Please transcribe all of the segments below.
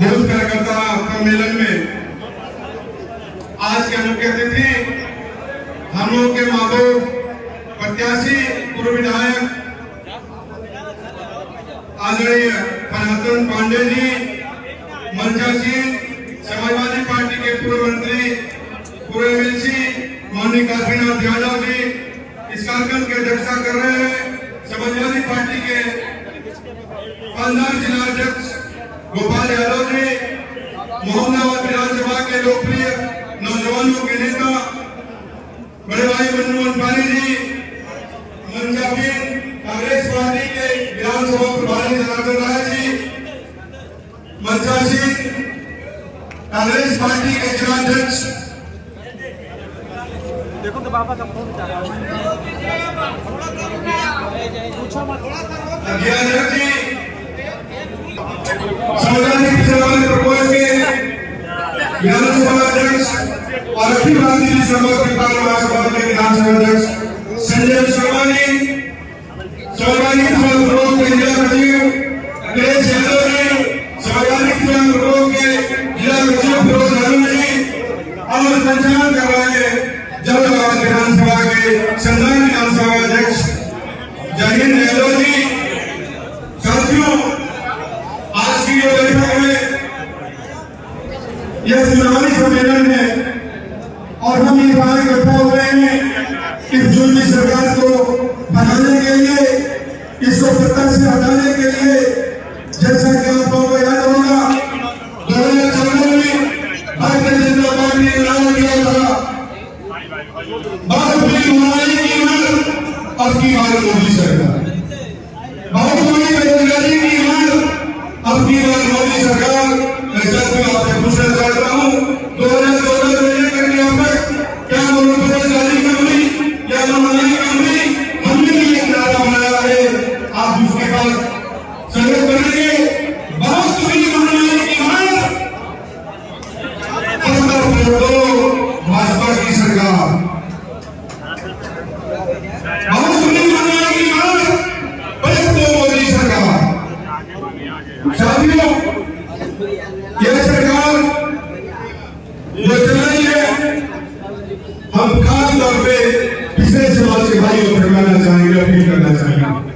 Booth कार्यकर्ता सम्मेलन में आज के मुख्य अतिथि हम लोग के महबूब प्रत्याशी, पूर्व विधायक आदरणीय फनातन पांडे जी मंचा सिंह समाजवादी पार्टी के पूर्व मंत्री पूर्व एमएलसी माननीय काशीनाथ यादव जी, इस कार्यक्रम की अध्यक्षता कर रहे हैं समाजवादी पार्टी के खानदान जिला गोपाल यादव जी मोहम्मदाबाद विधानसभा के लोकप्रिय नौजवानों के नेता बड़े भाई मनमोहन पानी जी मंजाबीन कांग्रेस पार्टी के विधानसभा प्रभारी जनार्दन राय जी सिंह कांग्रेस पार्टी के जिलाध्यक्ष। देखो तो बाबा का फ़ोन कर रहा है। पूछो मत अध्यक्ष जी संवैधानिक पिछड़ावाद प्रकोष्ठ के विधानसभा अध्यक्ष और अखिल भारतीय समग्र विभाग महासभा के विधानसभा अध्यक्ष संजय शर्मा जी संवैधानिक पिछड़ा प्रकोष्ठ के जिला सचिव अखिलेश यादव जी संवैधानिक पिछड़ा प्रकोष्ठ के जिला सचिव फिरोज आलम जी और संचालन कर रहे विधानसभा के संधान विधानसभा अध्यक्ष जहीन यादव जी। साथियों, आज की जो बैठक है, यह चुनावी सम्मेलन है। और हम ये बात इकट्ठा हुए हैं इस जुल्मी सरकार को बनाने के लिए, इसको सत्ता से हटाने के लिए, जैसा कि आप लोगों को याद होगा दो हज़ार चौदह में भारतीय जनता पार्टी ने ऐलान किया था। भारत में महामारी की मार अब की बार मोदी सरकार। बहुत बड़ी बेरोजगारी की मार अब की बार मोदी सरकार। मैं सच में आपसे पूछना चाहता हूँ, दो हज़ार यह सरकार नहीं है हम खास तौर पे पिछले समाज के भाइयों को करना चाहेंगे, अपील करना चाहेंगे।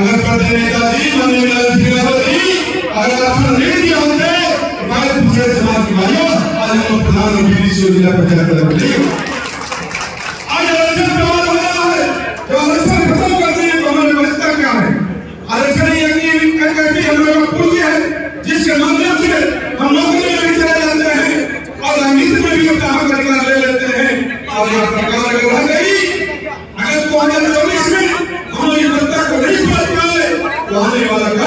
अगर नेताजी माननीय लाल जी अगर आसन नहीं दिया होते तो शायद समाज के भाइयों आज हम प्रधान और बीडीसी जिला पंचायत का नहीं आज आरक्षण सवाल हो रहा है जो आरक्षण खत्म करते हैं तो हमारे व्यवस्था क्या है आरक्षण ही अग्नि करके भी हम लोगों को पूंजी है जिसके माध्यम से हम नौकरी में भी चले जाते हैं और राजनीति में भी अपना हक अधिकार ले लेते हैं और यह सरकार अगर रह गई अगर दो हज़ार चौबीस में हम इस सत्ता को नहीं पहुँच पाए तो आने वाला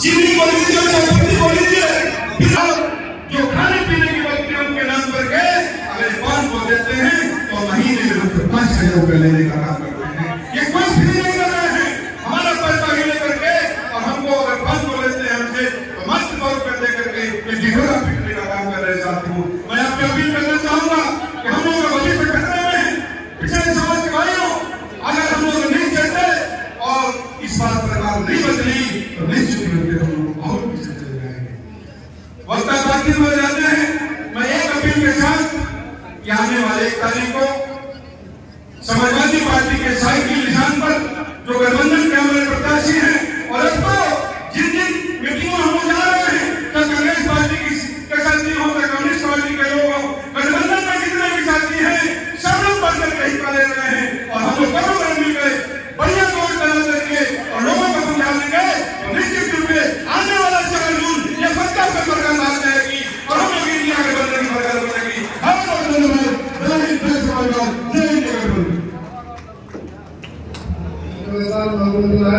चीनी को लीजिए चाय को लीजिए फिर जो खाने पीने की वस्तुएँ के नाम पर गए। अगर पाँच को देते हैं तो महीने में पाँच हज़ार रुपए लेने का काम करते हैं ये कोई फ्री नहीं कर रहे हैं हमारा पैसा ही लेकर के और हमको अगर पाँच को लेते हैं हमसे तो मस्त सौ रुपये दे करके ये डिघोरा पीटने का काम कर रहे साथियों मैं आपसे अपील करना चाहूँगा कि हम लोग अभी से खतरे में हैं पिछले समाज के भाइयों अगर हम लोग नहीं चलते और इस बात सरकार नहीं बदली तो निश्चित रूप से हम लोग बहुत पीछे चले जाएँगे वक्ता साथी में जाते हैं मैं एक अपील के साथ कि आने वाले एक तारीख को समाजवादी पार्टी के साइकिल निशान पर जो गठबंधन के हमारे प्रत्याशी हैं और are very capable. अलहमदुल्ला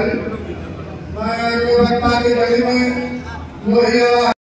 मैं अगर पाकिस्तानी में लोहिया